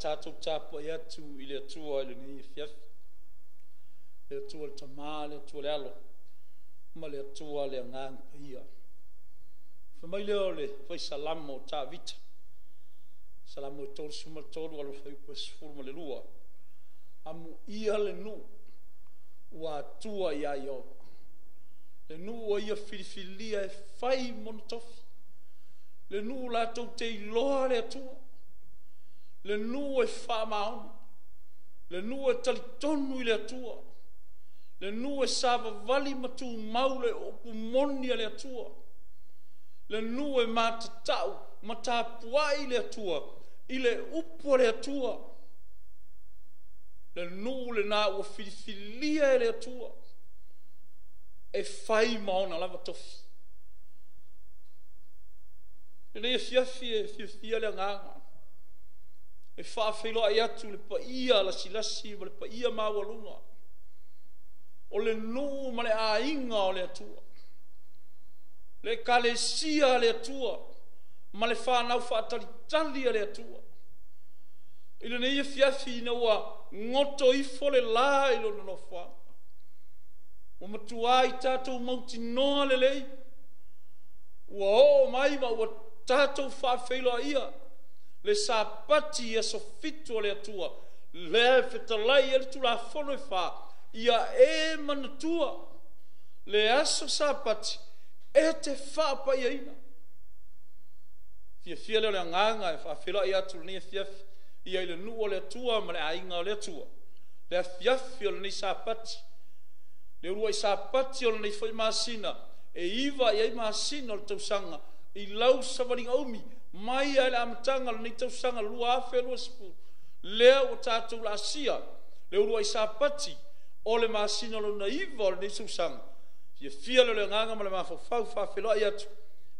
tātou tāpo e atu i le atua i le nei e fiafi. Le atua le tamā, le atua le alo, ma le atua le ngāngu pahia. Whamai leo le whai salamo tā vita. Salamo e tōru suma tōru alo whai upe sifuru ma le lua. Amu ia le nu, ua atua i a iau. Le nu o ia filifilia e whai monotofi. Le nu la tau te iloa le atua. Le nu la tau te iloa le atua le nua e whamaon, le nua e talitonu i le atua, le nua e sava vali matu maule o ku moni le atua, le nua e matatau, matapuai le atua, i le upua le atua, le nua le nā ua filifilia le atua, e whai maona lava tofi. Ne ne e fiafi e fiafi le anganga, e whawhilo ai atu le pa ia lasi lasi ma le pa ia mawalunga o le nō ma le ainga o le atua le kale sia le atua ma le whanau whaatari tali a le atua ilo ne e ia fiafi ina ua ngoto i fole la ilo na no whanga ma matua i tātou mauti noa le lei ua o mai ma ua tātou whawhilo ai ia le sa pati ia so fitu le atua le fetalai ele tu la fono fa ia e mana tua le aso sa pati e te fa pa ia ina fia fia le nganga e fa fila ia tu ni e fia ia ile nu ole tua ma le ainga ole tua le fia fia le ni sa pati le rua i sa pati ole ni foi masina e iva ia i masina ole tausanga i lau savaringa umi ia mai ai le amataga lenei tausaga lua afelua sepulu lea ua tatou laasia le ulu ai sa pati o le masina lona iva o lenei tausaga ia fia leo le agaga ma le mafaufau faafeloai atu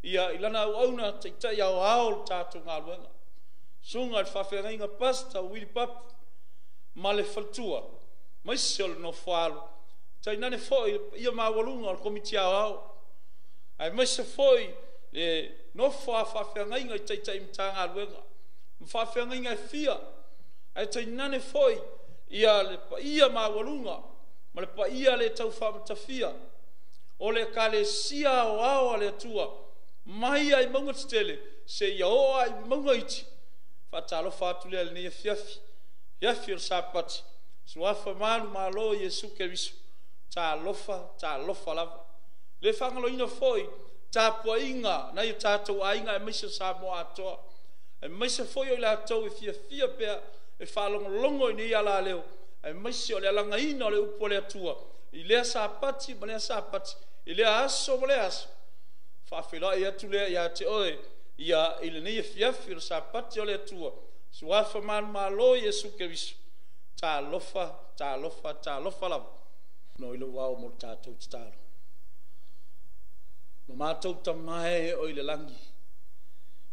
ia i lana auauna taʻitaʻi aoao le tatou galuega suga i le faafeagaiga pasta wili papu ma le falatua ma isi o le nofoalo tainane foʻi ia maualuga o le komiti aoao ae ma isi foʻi e no fa fa fa ngai ngai tai tai mta nga lwenga fa fa ngai ngai fia e ai tai nane foi ia le pa ia ma walunga ma le pa ia le tau fa mta fia o le ka le sia o ao le tua mai ai mongo tele se ia o ai mongo iti fa talo fa tu le ni fia fi ia fi sa pat so fa ma lu ma lo yesu ke bisu ta lofa ta lofa la le fa ngalo ino foi cha po inga na e e i cha tu ai nga mi se sa mo a to e mi se foi ola to i fia fia pe e fa long longo ni ala leo e mi se ola langa ina le upo le tua i le sa pati mo le sa pati i le aso mo le aso fa fila i atu le ya te oi ia i le ni e fia fia le sa pati ola tua so wa fa man ma lo yesu ke vis cha lofa cha lofa cha lofa la no i lo wa mo cha tu cha lofa Ma mātou tamai o i le langi.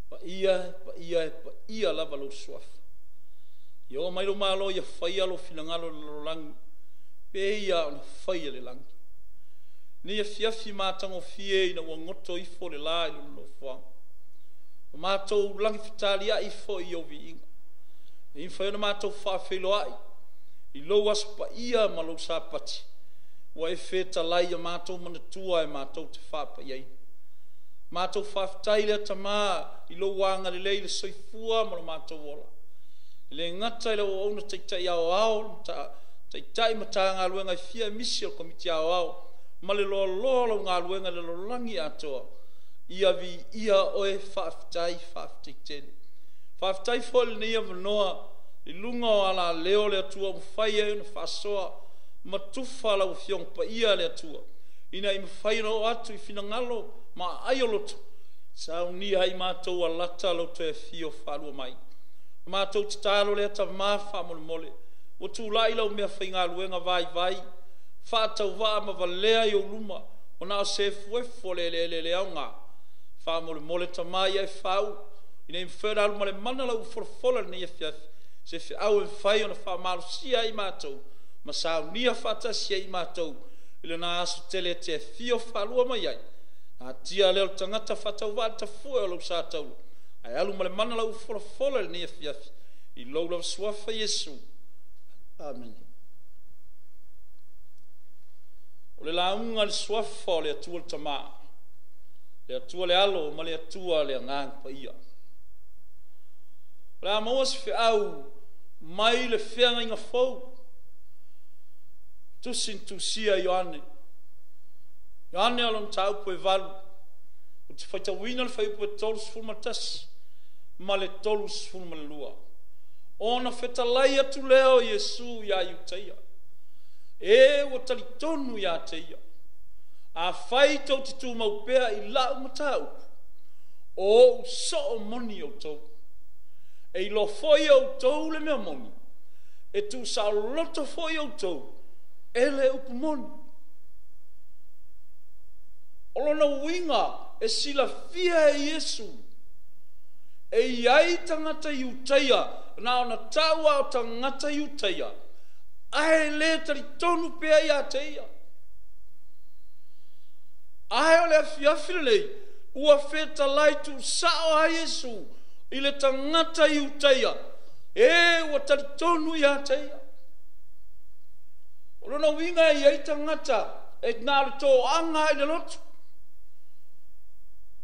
Pa ia, pa ia, pa ia lava lo suafa. Ia o mai lo mālo ia faia lo finangalo le lo langi. Pe ia ona faia le langi. Ni e fiafi mātango fie ina ua ngoto ifo le la i lo ma O mātou langi fitali a ifo i o vi ifo E ma ia na mātou whaafelo ai. I lo aspa ma malo sa pati. ua e fetalai a matou manatua e matou te faapai ai matou faafetai le atamā i lou agalelei le soifua ma lo matou ola i le gata i le auauna taʻitaʻi aoao taʻitaʻi ma tagaluega i fia e misi o le komiti aoao ma le loaloa lou galuega le lolagi atoa ia viia oe faafetai faafetaitele faafetai foʻi lenei avanoa i luga o alaleo le atua umafai ai e ona faasoa ma tufa la ufiong pa ia le atua ina i mawhaira o atu i finangalo ma ai o loto sa unia i mātou a lata lo te fio whalua mai mātou te tālo le ata mawha mole mole o tū lai lau mea whainga luenga vai vai whātau wā ma valea i o luma o nā se fuefo le le le le au ngā wha mole mole ta mai ai whau i nei mwhera luma le mana lau uforfola ni e fiafi se fi au e whai o na wha marusia i mātou mātou ma saunia faatasi ai matou i lenā aso tele te fio faalua mai ai atia le o tagata faatauvaa le tafue o lou sa taulu ae alu ma le mana lau folafola i lenei afiafi i lou lava suafa iesu amen o le lauga le suafa o le atua le tamā le atua le alo ma le atua le agaga paia o le a maua se feʻau mai le feagaiga fou tusin tusia Ioane. Ioane alam tau po e valu. O te faita wina le faipu e tolus fulma tas, ma le tolus fulma lua. O na feta lai atu leo Iesu ia iuteia. E o talitonu ia teia. A faita o titu maupea i lau matau. O so o moni o tau. E ilo foia o tau le mea moni. E tu sa loto foia o tau. E tu sa loto foia o tau ele e upu moni. Olo na winga e sila fia e Yesu. E iai tangata iuteia na ona tawa o tangata iuteia. Ahe le tari tonu pea i ateia. Ahe ole a fiafile lei ua feta lai tu sao a Yesu. Ile tangata iuteia. E ua tari tonu i ateia. Rono na winga i ai tangata e ngāru tō anga i lotu.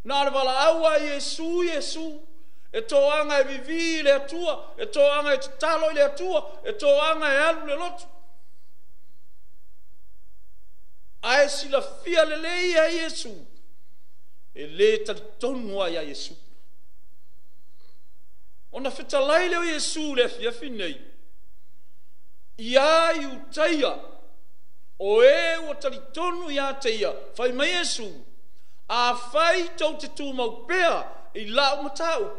Nāra wala awa Yesu, Yesu, e tō anga e vivi i le atua, e tō anga e tatalo i le atua, e tō anga e alu le lotu. Ae sila fia le lei a Yesu, e le tatonu ai a Yesu. Ona fetalai leo Yesu le fiafi nei. Ia i utaia, o e o talitonu tonu te ia fai mai esu a fai tau te tū mau pēa i la o tau,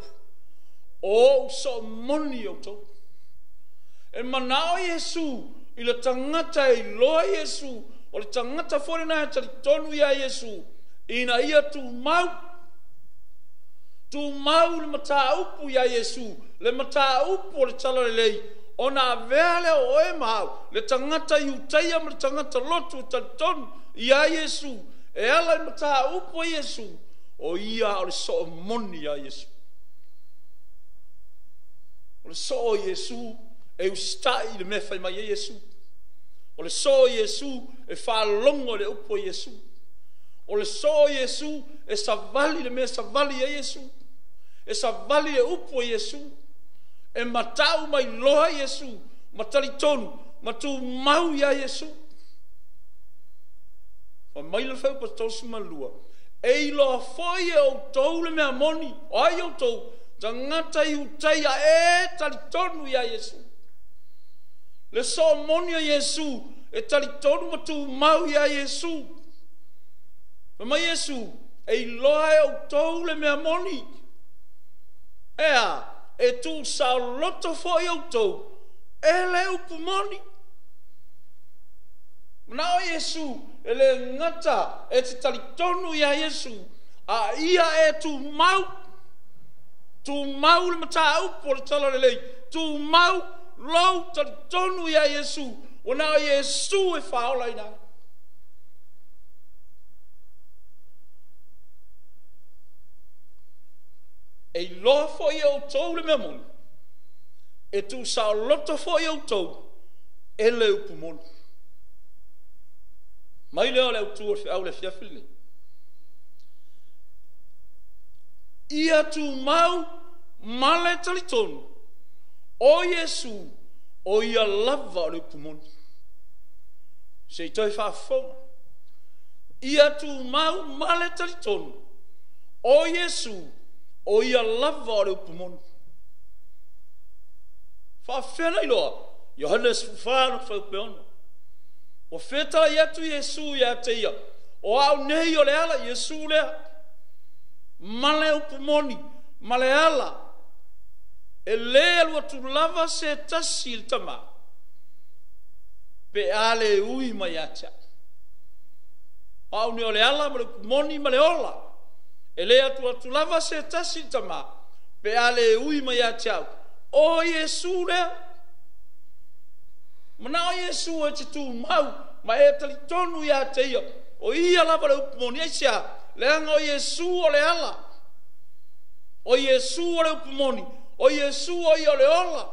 o so moni o tau e manao esu i la tangata i e loa esu o le tangata fore na talitonu ia esu i na ia tū mau tū mau le matau upu ia esu le matau upu o le talarelei le ona vele o e mau le tangata i utai am le tangata lotu ta ton i a Jesu e ala i mata upo Jesu o ia o le soo moni a Jesu o le soo Jesu e ustai le mefai mai a Jesu o le soo Jesu e whalongo le upo Jesu o le soo Jesu e sa vali le me sa vali a Jesu e sa vali le upo Jesu e sa vali le upo Jesu e matau mai loha Yesu, matari tonu, matu mau ya Yesu. Wa mai le fau patosu malua, e ilo a foi e au tau le mea moni, o ai au tau, ta ngata i utai a e tari tonu ya Yesu. Le so moni a Yesu, e tari tonu matu mau ya Yesu. Wa mai Yesu, e ilo a au tau le mea moni, e a, e a, e tu sa loto fo i auto e le upu moni na o Yesu e le ngata e te talitonu ia Yesu a ia e tu mau tu mau le mata upu le tala le lei tu mau lau talitonu ia Yesu o na o Yesu e faola i nai e iloa foʻi e outou le mea moni e I foʻi outou e le upu moni mai lea o le autū o le feʻau le fiafi lenei ia tumau ma le talitonu o iesu o ia lava o le upu moni seitoe faafofoga ia tumau ma le talitonu o iesu o ia lava o le upumonu faafela iloa iohanes fufāno faupeono ua fetai atu iesu iā te ia o a'u nei o le ala iesu lea ma le upumoni ma le ala e lē alua tulava se tasi i le tamā pe a le ui mai iā te a'u a'u nei o le ala ma le upumoni ma le ola e lē atu atu lava se tasi i tamā pe a le e ui mai iā te au o iesu lea mana o iesu e te tumau ma e talitonu iā te ia o ia lava le upu moni ai sea leaga o iesu o le ala o iesu o le upu moni o iesu o ia o le ola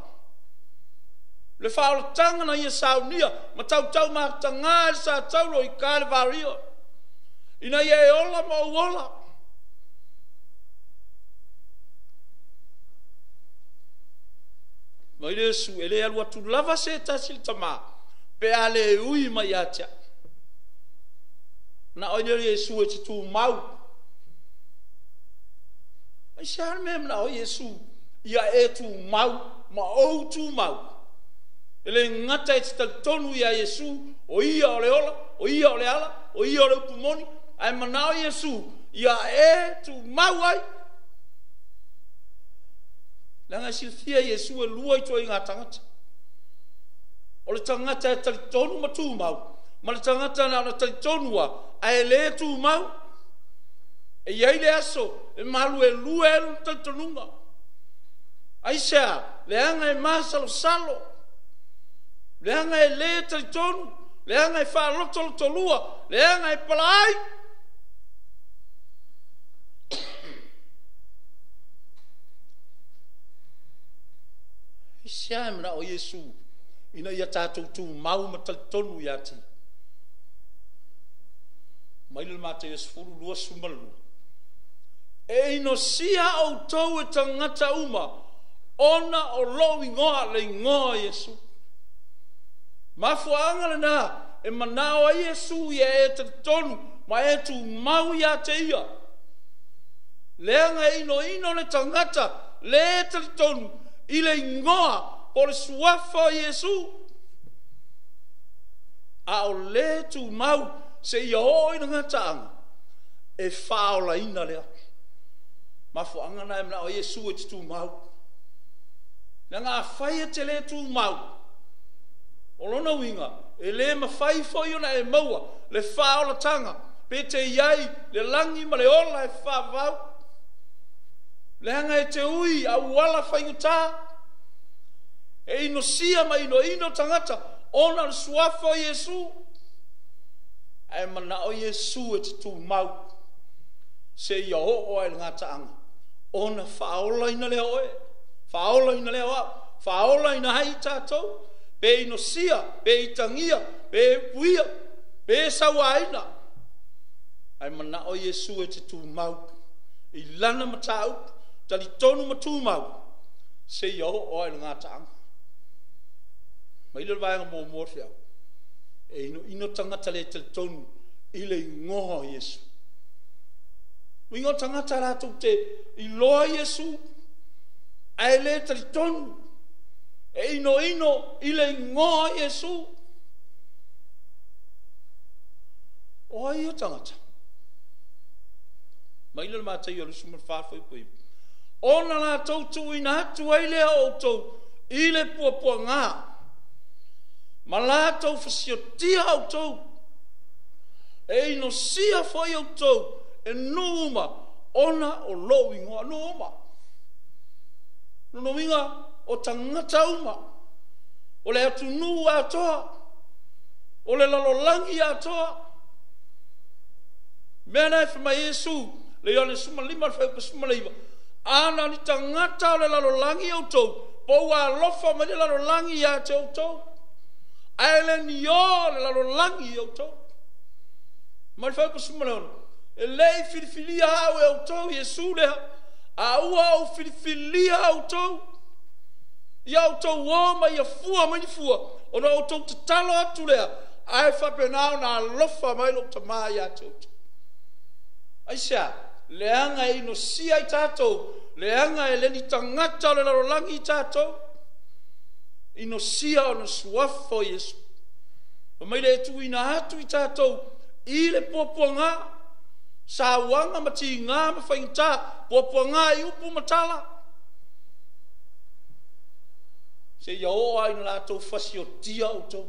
le faaolataga na ia saunia ma tautau matagā e le sa taulo i ka le valio ina ia e ola ma ou ola ma i le su e lē alu atu lava se tasi le tamā pe a le ui mai iā te aʻu na o le iesu e te tumau ai se mea manaʻo o iesu ia e tumau ma ou tumau e le gata e te talitonu iā iesu o ia o le ola o ia o le ala o ia o le upumoni ae mana o iesu ia e tumau ai langa silfia yesu e lua i toi ngā tangata. O le tangata e talitonu ma tū mau, ma le tangata na ona talitonua a e le tū mau, e iei le aso, e malu e lua e lua talitonunga. Aisea, leanga e maa salo salo, leanga e le talitonu, leanga e wha lotolotolua, leanga e palaai, leanga e palaai, isi ae mana o iesu ina ia tatou tumau ma talitonu iā ti ma ile le matesufulu lua sumalu e inosia outou e tagata uma ona o loo igoa a le igoa iesu mafuaaga lenā e manao ai iesu ia e talitonu ma e tumau iā te ia leaga e inoino le tagata lē talitonu i le ingoa o le suafa o Iesu. A o le tu mau se ia o ina ngataanga e whao la ina lea. Ma fu angana e mna o Iesu e tu mau. Na ngā whai e te le tu mau. O lona winga e le ma whai fo na e maua le whao la tanga. Pe te iai le langi ma le ola e whao leanga e te ui a wala whaiuta e ino sia mai ino ino tangata ona le suafo o Yesu e mana o Yesu e te tū mau se i o o ai ngata anga ona whaola ina le oe whaola ina le oa whaola ina hai tātou pe ino sia, pe i tangia pe puia, pe sawaina e mana o Yesu e te tū mau i lana mata upu talitonu matumau seia o'oa i le gataaga ma ile le vaega momoa le feau e inoino tagata lē talitonu i le igoa o iesu uiga o tagata latou te iloa iesu ae lē talitonu e inoino i le igoa o iesu oai o tagata ma ile le matai o lusu ma le fafoi ona la tautu ina hatu ai lea outou i le puapuagā ma latou fasiotia outou e inosia foi outou e nu uma ona o loo igoa nu uma nonomiga o tagata uma o le atunū atoa o le lalolagi atoa mea na e femai iesu le ioane sumalima le faupasumaleiva ana ni tagata o le lalolagi outou po ua alofa mai le lalolagi iā te outou ae leni ō le lalolagi i outou ma le faipasuma le ona e lei filifilia au e outou iesu lea ua ou filifilia outou ia outou ō ma ia fua mai ni fua ona outou tatalo atu lea ae faapena ona alofa mai lou tamā iā te outou aisea leanga e ino sia i tātou, leanga e leni tangata o le larolangi i tātou, ino sia o na suafo Yesu. O maile e tu ina atu i tātou, i le popo ngā, sa wanga ma ti ngā ma whaingtā, popo ngā i upu matala. Se ia o aina lātou fasi o tia o tau,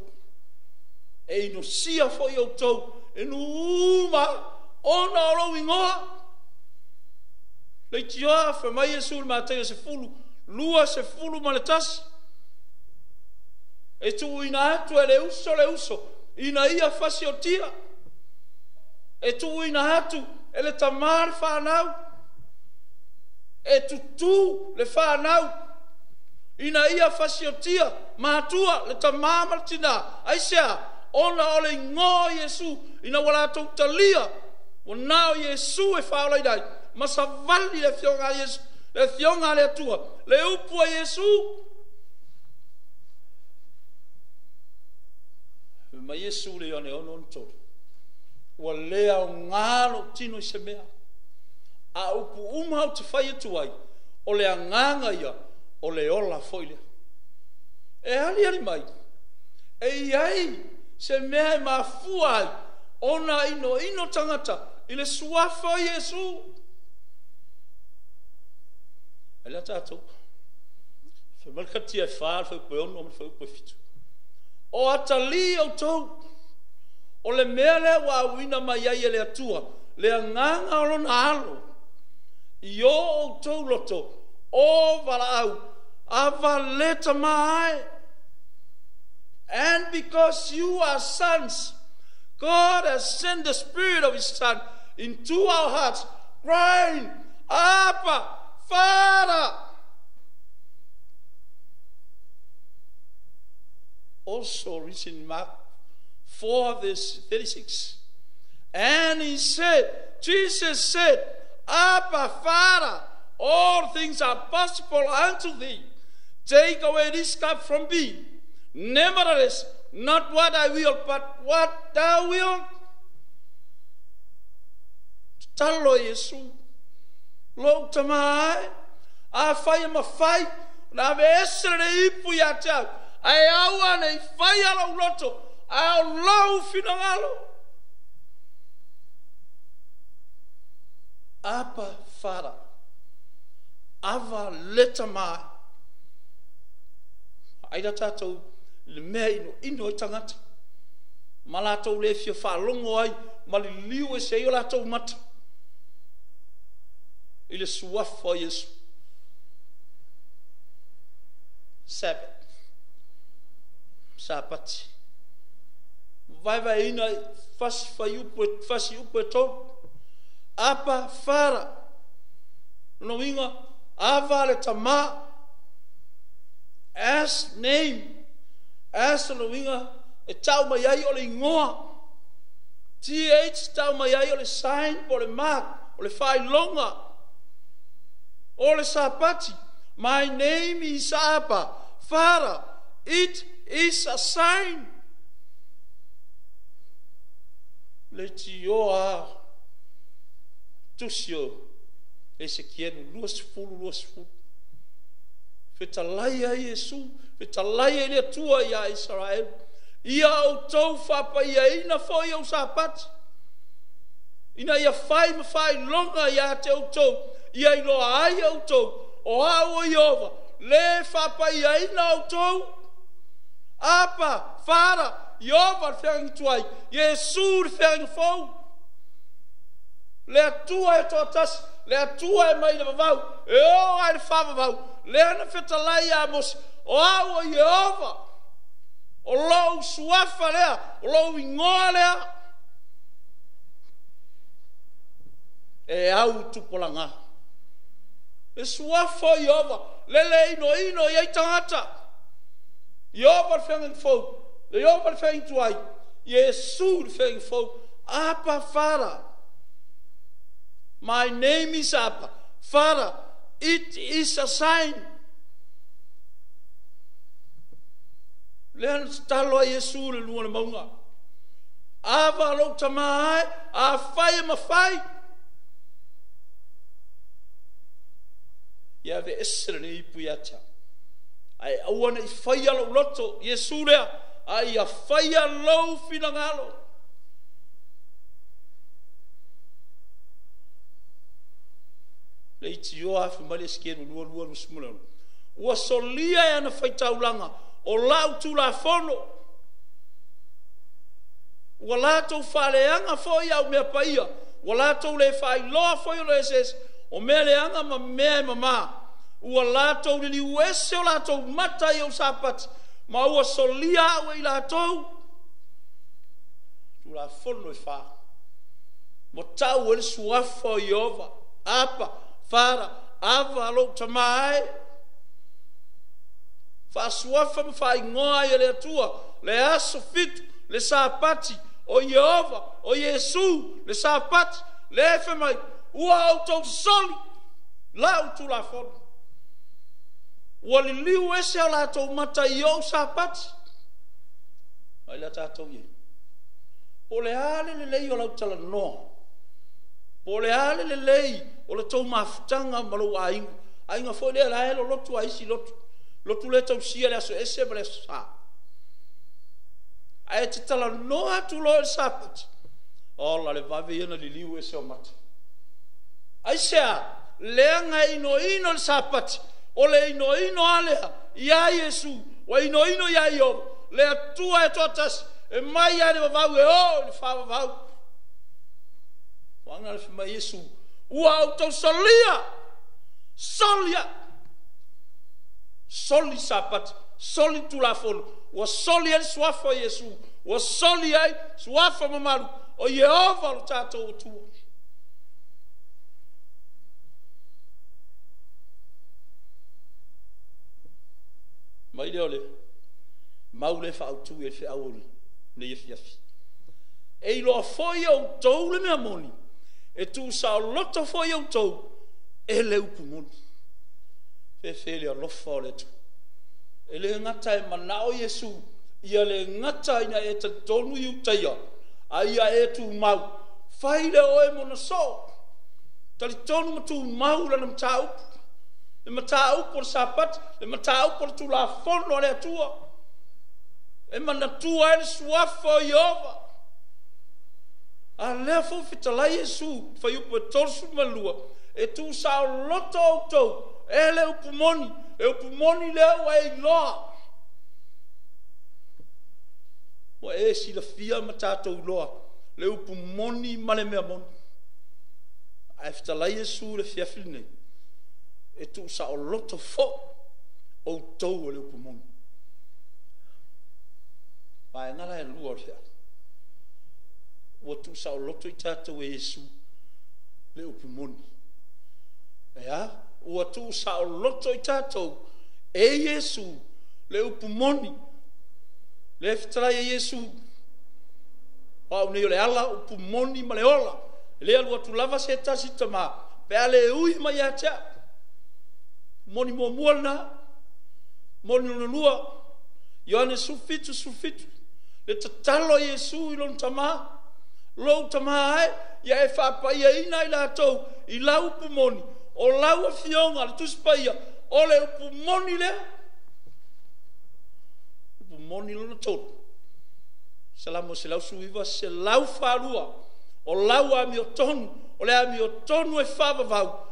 e ino sia fo i o tau, e nu uma, ona o rau ingoa, le tia fa mai Jesu ma te se fulu lua se fulu ma le tas e tu ina tu e le uso le uso ina ia fa si tia e tu ina hatu e le tamar fa nau e tu tu le fa nau ina ia fa si tia ma tua le tamar martina ai sia ona ole ngo Jesu ina wala tu talia Wanao Yesu e fa'ala idai. dai masavali le fioga Yesu le fioga le atua le upu a Yesu eh, ma Yesu le one ono on ua lea o gā loo tino i se mea a upu uma o te fai atu ai o le agaga ia o le ola foʻi lea e aliali mai e iai se mea e mafua ai ona inoino tagata i le suafa o iesu ai la tatou femalakatia e fā le faupoeono ma le faupoefitu o atalī outou o le mea le auauina mai ai e le atua le agaga o lona alo i ō outou loto o valaau avale tamā ae and because you are sons God has sent the Spirit of His Son into our hearts, crying, Abba, Father. Also written in Mark 4, verse 36. And he said, Jesus said, Abba, Father, all things are possible unto thee. Take away this cup from me. Nevertheless, not what I will, but what thou wilt. Talo Jesus. lo tamai a fai ma fai na ve esere ipu ia te au ai au ana i fai ala uloto a lau finangalo apa fara ava leta mai aida tatou le mea inoino ai tagata ma latou le fia faalogo ai ma liliu ese ai o latou mata Ele suou for isso. Sabbath. Sabbath. Vai vai ina faz faiu faz iu peto apa fara no inga avale tama as name as no inga e tau mai ai ole ngoa th tau mai ai ole sign ole mark ole fai longa Ole sapati. My name is Abba, Father. It is a sign. Let your heart Le tioa tusio Ezekiel luas of luas fulu. Fetalaya Yesu, fetalaya le two ya Israel. Ia au tau whapa ia ina fo ia usapati. Ina ia whai mawhai longa ia te to tau. ia iloa ai outou o a o iova le faapaiaina outou apa fara iova le feagitu ai iesu le feagifou le atua e toatasi le atua e mai le vavau e o ae le faavavau le ana fetalai a mosi o a ua ieova o lou suafa lea o lou igoa lea e au tupolaga e suafa iova lele inoino iai tagata ioa pa le feagagifou ioa pa le feagitu ai iesu le feagifou apa fara my name is apa fara it is a sign lea na tatalo a iesu le lua le mauga avaalou tamā ae afai e mafai ia veese ni ipu iā tau ae aua neʻi faia lou loto iesu lea a ia faia lou finagalo le itioa afemai le sikelu lualua lusimulelu ua solia e ana faitaulaga o lau tulafono ua latou faaleaga foʻi au mea paia ua latou le faailoa foʻi o le esese o mea le ma mea e mamā ua latou le mata i ou sapati ma ua solia la i latou tulafono e fā mo tau e le suafa o ieova apa fara ava alou tamā ae faasuafa ma faaigoa ia e le atua le aso fitu le sapati o ieova o iesu le sapati le femai. ua outou soli la utulafolu wali liliu ese o latou mata yo ou ai la tatou iai o le a le lelei o lau talanoa no. le a le lelei o le tou mafutaga ma lou aiga aiga foʻi lea lae tu lotu aisi lotu lotu le tausia le aso ese ma le aso sa ae te no atu lo e le sa pati ola le ese o mati aisea leaga inoino le sapati o le inoino a lea iā iesu ua inoino iā iova le atua e toatasi e mai a le vavau e o le faavavau uaga le femai iesu ua au tausalia solia soli sapati soli tulafono. ua soli ai le suafa o iesu ua soli ai suafa mamalu o ieova o le tatou atua mai le ole mau le fa autu e se aul ne yesi yesi e lo foi au tou le mea moni e tu sa lot of foi au tou e le upu moni se se le lo fo le tu e le ngata e manao yesu ia le ngata ina e te tonu i utaia a ia e tu mau faile o e mona so tali tonu ma tu mau lana mta upu le matau por sapat le matau por tu la fono le tua e mana tua el suafo yova a le fo fitala yesu fa yu po e torsu malua e tu sa loto auto e le upumoni e upumoni le wa e loa wa e si la fia matato loa le upumoni male me amon a fitala yesu le fia filnei e tu sa o loto fo o tau le upumon pa e ngala e lua le ua tu sa o loto i tatou e esu le upumon ea ua tu sa o loto i tatou e iesu le upumoni le fetalai e iesu o au nei o le ala upumoni ma le ola e lea lua tu lava se tasi tamā pe a le ui mai iā tea moni mo muona moni no lua yone sufitu sufitu le tatalo e yesu ilo tama lo tama ai ya e fa pa ya ina ila to ila upu moni o la u fion al tus pa ya ole upu moni le upu moni lo to salamo se la su viva se la u fa lua o la u mi o ton o le mi o ton e fa va va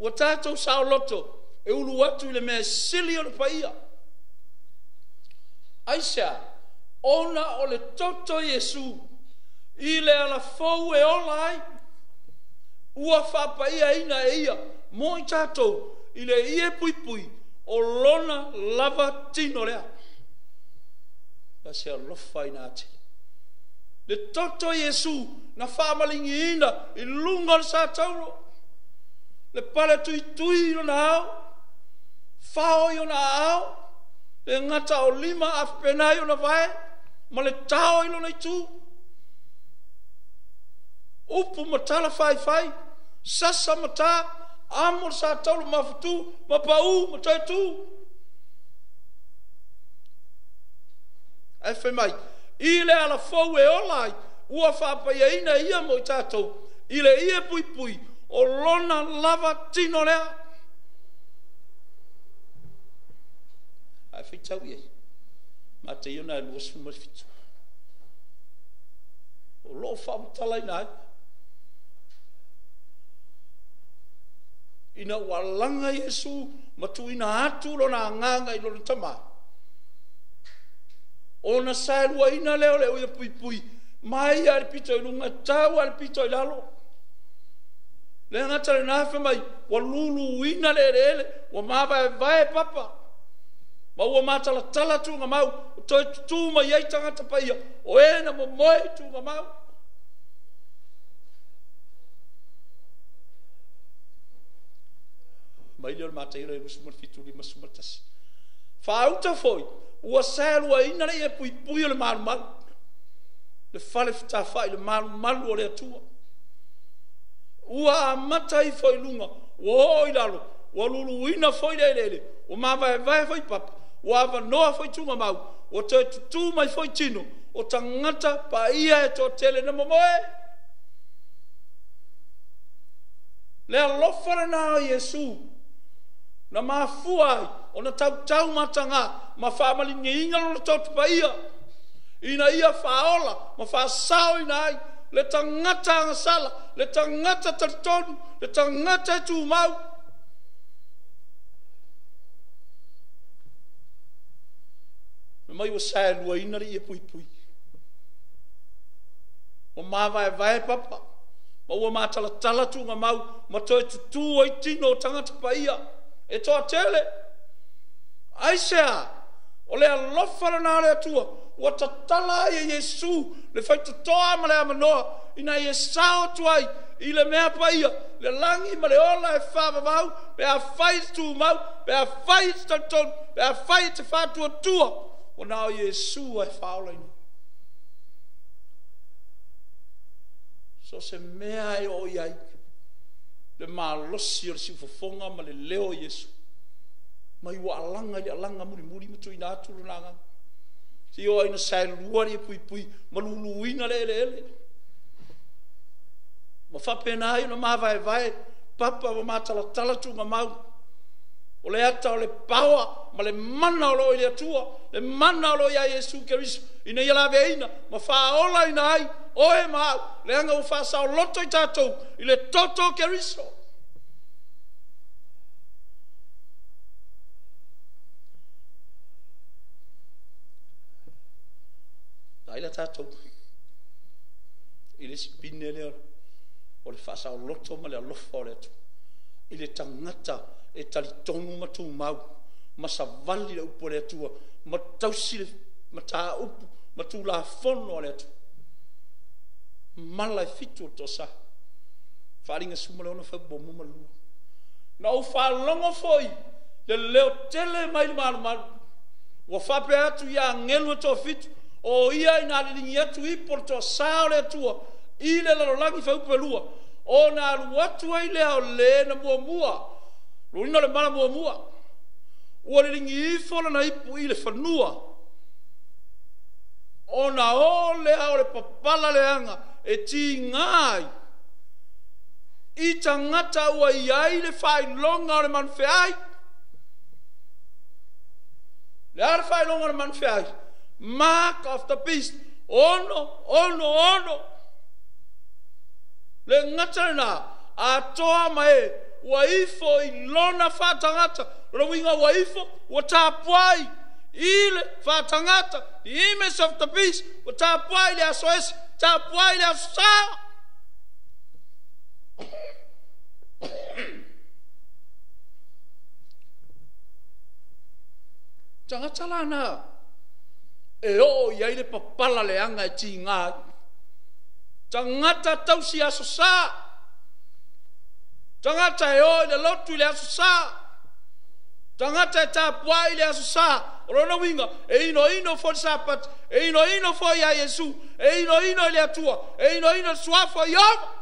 ua tatou saoloto e ulu atu i le mea sili o le paia aisa ona o le toto iesu i le alafou e ola ai ua faapaiaina e ia mo i tatou i le ie puipui o lona lava tino lea la se alofa ina ate le toto iesu na faamaligiina i luga o le sa taulo le pala tui tui i rona au, whao i au, e ngata o lima a whena i vai, ma le tau i rona i tū. Upu matala tala fai fai, sasa mata, tā, sa taulu mafutu, futu, ma pau ma tai E whi mai, i le ala fau e olai, ua whapa ia e ina ia mo i tātou, i le ia pui, pui o lona lava tino lea ai fai tau iei ma te iona e luas fuma fitu o loo whaamutala ina ai ina walanga Yesu matu ina atu lona nganga i lona tamaa ona sa lua ina leo leo ia pui pui mai ar pito ilunga e tau ar pito ilalo e ilalo le ngata le nafe mai wa lulu wina le le le wa maba e vae papa ma ua matala tala tu nga mau toi tu ma yei tangata pa ia o e na mo moe tu nga mau ma ili ala mata ira ilusi mwana fitu lima sumatasi fa auta foi ua sēlu a ina le e pui pui ala malu malu le fale fita fai le malu malu ala atua ua matai foi lunga o i lalo o lulu ina foi lelele o ma vai e vai foi papa, o ava no foi tunga mau o te tu mai foi tino o tangata pa ia e to tele na momoe le lofara na yesu na mafuai o na tau tau matanga ma famali ngi ngalo to pa ia ina ia faola ma fa sao ina ia le tangata ang sala, le tangata tarton, le tangata tu mau. Me mai wa sae lua inari e pui pui. O ma vai vai papa, ma ua mā tala tala tu ma mau, ma tue tu tū o i tino o tangata pa ia. E toa tele, aisea, aisea, o le alofa lana le atua ua tatala ai e iesu le faitotoa ma le amanoa ina ia sa otu ai i le mea paia le lagi ma le ola e faavavau pe afai tumau pe afai tanutonu pe afai te fatuatua ona o iesu ae faaolaina so se mea e oo i ai le malosi o le siufofoga ma le leo o iesu mai wa alanga ya langa muri muri mutu ina turu nanga si yo ina sai luari e pui pui malulu ina le le le ma fa pena ai no ma vai vai papa ma mata la tala tu ma mau ole ata ole paua ma le mana ole ole atua le mana ole ya yesu keris ina yala veina ma fa ola ina ai oe ma le anga ufa sa loto i tatou ile toto keriso atu i le sipine le o le faasaoloto ma le alofa o le atu i le tagata e talitonu ma tumau ma savali le upu o le atua ma tausi le mataupu ma tulafono o le atu mala e fitu o tosa faaliga suma le ona faubomu ma lua na ou falogo foi le leo tele mai le malumalu ua faapea atu ia agelu e toafitu o ia ina le lingi atu i por to sao le atua i le lalo langi fau pe lua o na alu atu ai le au le na mua mua lulina le mana mua mua ua le lingi i fola na ipu i le fanua o na o le au le papala le anga e ti ngai i tangata ua i ai le fai longa o le manfe ai le ar fai longa o le manfe ai le ar fai longa mark of the beast. Oh no, oh no, oh no. Le ngata na atoa mai waifo i lona whātangata. Rawinga waifo wa tāpuai. Ile whātangata, the image of the beast, wa tāpuai le aso tāpuai le aso Tangata lana. Tangata lana. e o i ai le papala anga e tigā tagata tausi asosā tangata e o i le lotu i le asosā tangata e tapuā i le aso sa lona winga e ino ino le sapat e ino ino foi a iesu e ino ino le atua e ino ino suafa i ova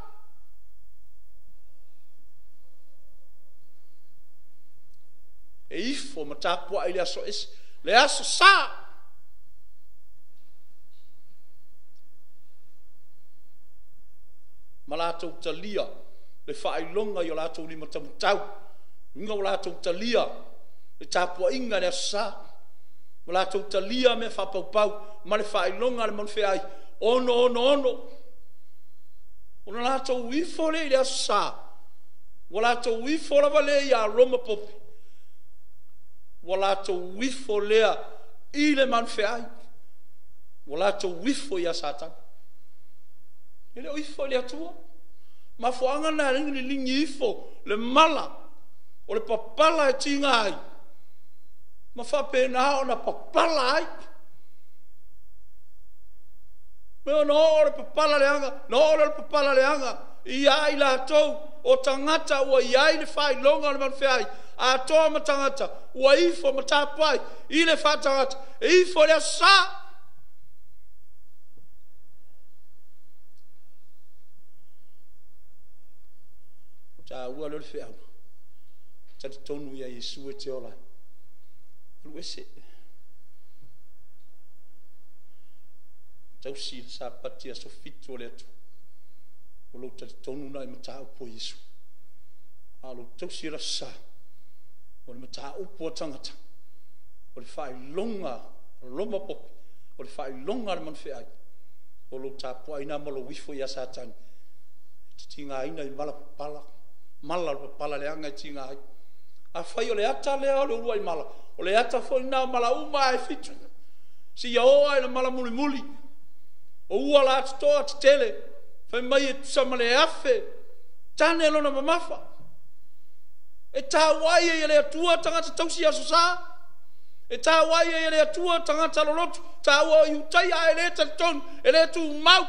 e ifo ma tapuaʻi i le aso es le sa ma latou talia le faailoga i o latou lima tamutau uiga o latou talia le tapuaʻiga le asosā ma latou talia mea faapaupau ma le faailoga le manufe ai onoonoono ona latou ifo lei le asosā ua latou ifo lava lea iā roma popi ua latou ifo lea i le manufe ai ua latou ifo iā satagi ele oi fo le atua ma fo anga na ringi le lingi ifo le mala o le papala e tinga ai ma fa pe na o na papala ai me o no le papala le anga no le papala le anga i ai la to o tangata o i ai le fai longa le man fai a to ma tangata o ifo ma tapai i le fa tangata ifo le sa sa ua le le feau tatotonu ia iesu e te ola alu se tausi le sa pati asofitu o le tu, o lou tonu na e mataupu o iesu a lou tausi rasa o le mataupu o tagata o le faailoga loma pope o le faailoga le manafeai o lou tapuaina ma lou ifo iā satani ina i malapapala mala lo pala le anga chinga ai a fai o le ata le o le uruai mala o le ata fo na mala uma e fitu si ya oa e la mala muli muli o ua la ati toa ati tele fai mai e tusa male e afe tane e lo na mamafa e ta wai e le atua tangata tausi aso saa e ta wai e le atua tangata lolotu ta ua yutai a e le ta ton e le tu mau e le tu mau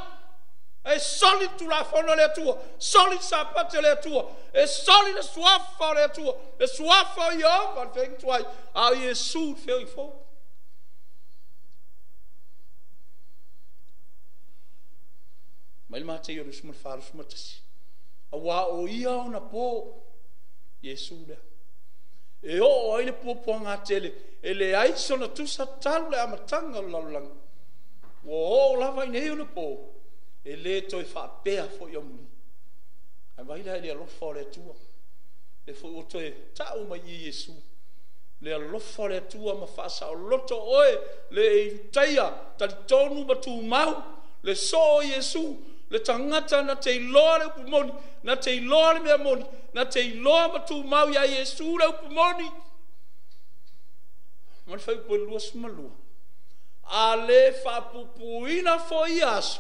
e soli tu la fono le tua, soli sapate le tua, e soli le suaffa le tua, e suaffa o Iova le feng tuai, a Iesu le feng fo. Ma il mate io rismo il faro sma tasi, a wa o ia ona po, Iesu le. E o o ile po po ngatele, e le ai sona tu sa talu le amatanga o lalolanga. O o lava inei ona po, Iesu e le to e fa pe a fo yo mi ai vai le lo fo le tu le fo o to e ta o ma ye yesu le lo fo le tu ma fa sa o lo to o e le e taia ta to nu ma tu ma le so yesu le tangata na te lore pu moni na te lore me moni na te lore ma tu ma ya yesu le pu moni ma fa pu lo sma lo ale fa pu pu ina fo yasu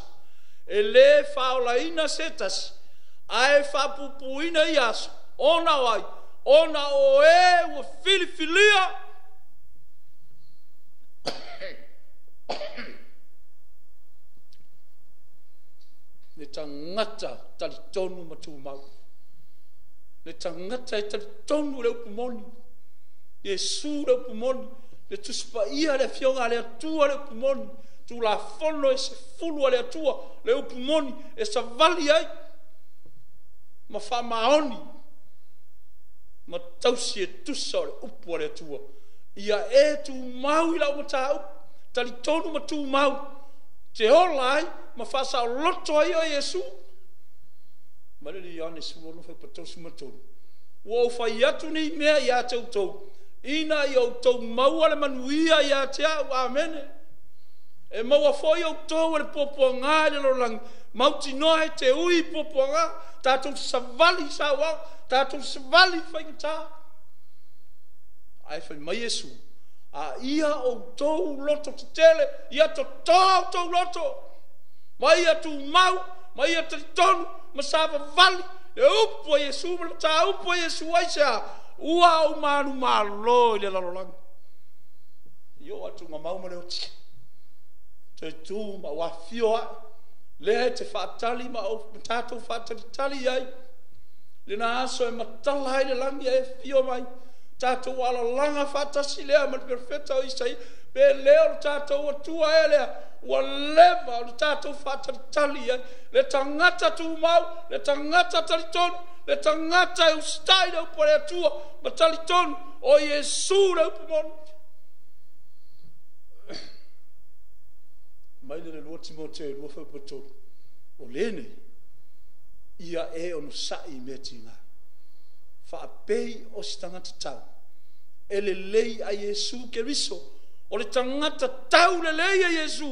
e le faolaina se tasi ae faapupuina i aso ona o ai ona o ē e ua filifilia le tagata talitonu ma tumau le tagata e talitonu le upu moni iesu le upu moni le tusipaia le afioga a le atua le upu moni tula fono e se fulu ale atua le upu moni e sa vali ai ma fa maoni ma tausi e tusa ale upu ale atua ia e tu mau ila umata au tali tonu ma tu mau te hola ai ma fa sa loto ai o Yesu ma le li ane su wano fai patosu ma tonu ua o fai atu ni mea ia te utou ina ia utou maua le manuia ia te au amene amene E maua foi au tau e popoanga e lo lang. Mau noa e te ui popoanga. Tātou savali sa wau. Tātou savali whaingata. Ai whai mai esu. A ia au tau loto te tele. Ia to tau tau loto. Mai ia tu mau. Mai ia te tonu. Ma sava vali. E upo esu. Ma ta upo esu aisea. Ua au manu malo le le lang. Yo atu ngamauma leo tika. te tū ma wa fioa le he te whaatali ma o tato whaatali ai le nā aso e matala hei le langi e fio mai tato wala langa whaatasi lea ma te perfeta o isai be leo le tato wa tua e lea wa lema o le tato whaatali ai le tangata tū mau le tangata talitonu le tangata e ustai na upo rea tua ma talitonu o Jesu na upo mono mai le lua timoteo lua faupatolu o lene ia e ona saʻi mea tigā faapei o se tagata tau e lelei a iesu keriso o le tagata tau lelei a iesu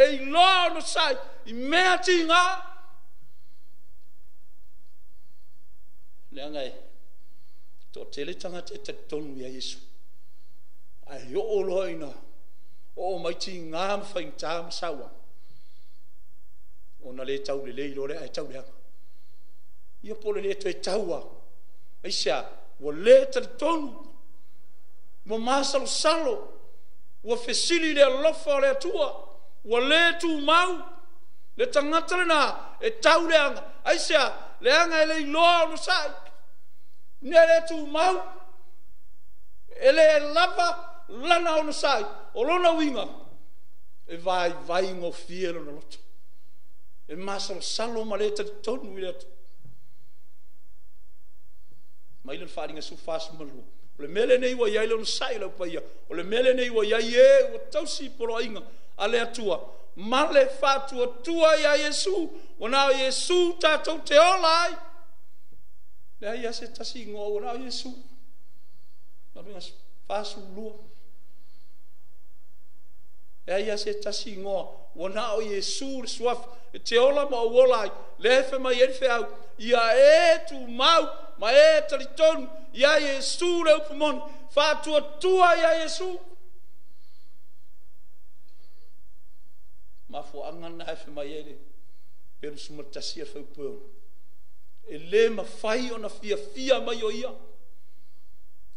e iloa ona saʻi i mea tigā leaga e toʻatele tagata e talitonu iā iesu ae oo loaina o o maiti ngā mwhaing tā masawa. O na le tau le leilo le ai tau le hanga. Ia pole le e taua. Ai sia, wa le tali tonu. Wa māsalo salo. Wa fesili le alofa le atua. Wa le tū mau. Le tangata le nā. E tau le hanga. Ai sia, le hanga e le iloa o nusai. Nia le tū mau. E le lava. E le lava. lana ona sai o lona uiga e vaivaigofie lona loto e masalosalo ma lē talitonu i le atu ma i lona faaligasu fasumalua o le mea lenei ua iai leona sai lau paia o le mea lenei ua iai ē ua tausi poloaiga a le atua ma le faatuatua iā iesu ona o iesu tatou te ola ai leai a se tasigoa ona o iesu aluga fasulua e aia se tasigoa uanā o iesu le suafa e te ola ma ou ola ai le fe mai ai feau ia e tumau ma e talitonu ia iesu le upumoni faatuatua ia iesu mafuaaga na e fe mai ai le e lusumalatasia le faupeu e lē mafai ona fiafia mai o ia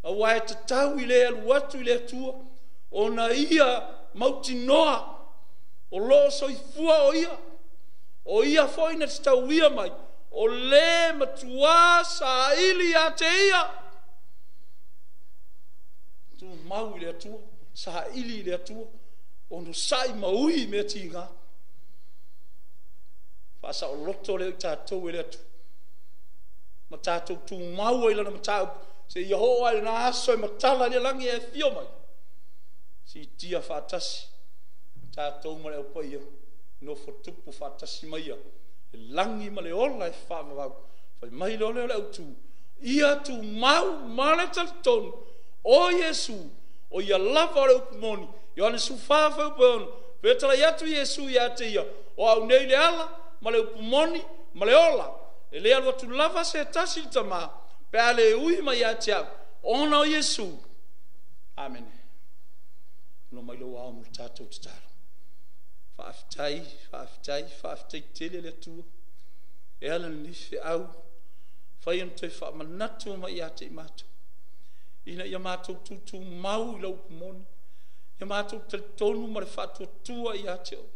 auā e tatau i lē alu atu i le atua ona ia mauti noa o lo soi fua o ia o ia foi na tau ia mai o le matua sa ili a te ia tu mau ili atua sa ili ili atua o no sai maui me ti ngā fasa o loto leo i tātou ili e atu ma tātou tu mau ili na matau se iho ai na aso e matala ni langi e fio mai si tia fatasi tatou ma le aupa ia nofo tupu fatasi ma ia e langi ma le ola e faamavau fai mai le oleo le autū ia tumau ma le talitonu o iesu o ia lava o le upu moni ioanes ufā faupai ona pe talai atu iesu iā te ia o aunei le ala ma le upu moni ma le ola e lē alu atu lava se tasi le tamā pe a lē ui ma iā te au ona o iesu amene no mai lou aomo le tatou tatalo faafitai faaftai faafetaitele le atua e ala lelife'au fai ona toe faamanatu mai iā tei matou ina ia matou tutūmau i lau upu moni ia matou talitonu ma le faatuatua iā te oe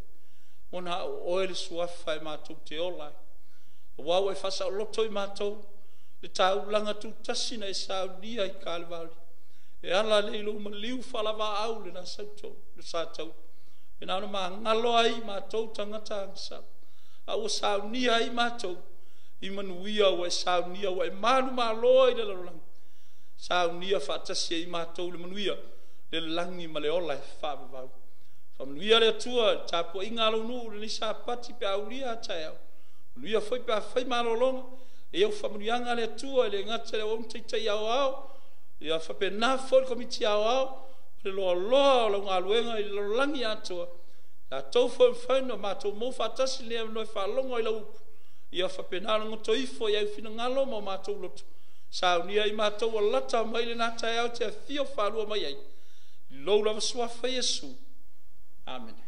ua na o oe le suafa e matou te olai aua ua e faasaʻoloto i matou le taulaga tutasi na e saulia i kale vaoli e ala le ilo ma liu fala va au le na sa tau le sa tau e na no ma ngalo ai ma tau tanga tang sa a o sa ni ai ma tau i manu ia o e sa ni o e ma no ma lo ai le lo lang sa ni a fa i ma tau le manu ia le langi ma le ola e fa va va fa manu ia le tua ta po i ngalo nu le ni sa pati pe au ni a ta ia manu ia foi pe a fai ma lo long e eu fa manu ia ngale tua le ngatele o un tei tei au au ia faapena foi le komiti aoao o le loaloa o laugaluega i le lalolagi atua latou foi mafaina o matou mou faatasi lea noe faalogo ai laupu ia faapena logotoifo i aufinagalo ma o matou lotu saunia i matou alata mai lenā taeao te afio faalua mai ai i lou lava suafa iesu amen